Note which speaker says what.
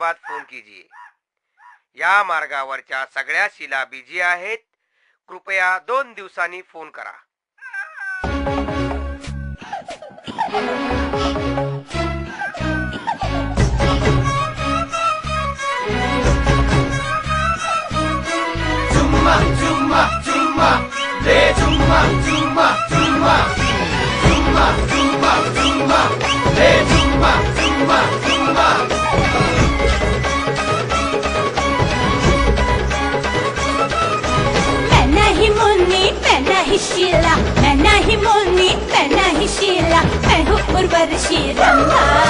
Speaker 1: बाद फोन कीजिए. या मार्गावरच्या सगळ्या शिला बिझी आहेत. कृपया दोन दिवसांनी फोन करा.
Speaker 2: मैं नहीं शीला मैं नहीं मोनी मैं नहीं शीला मैं हूँ उर्वर रंगा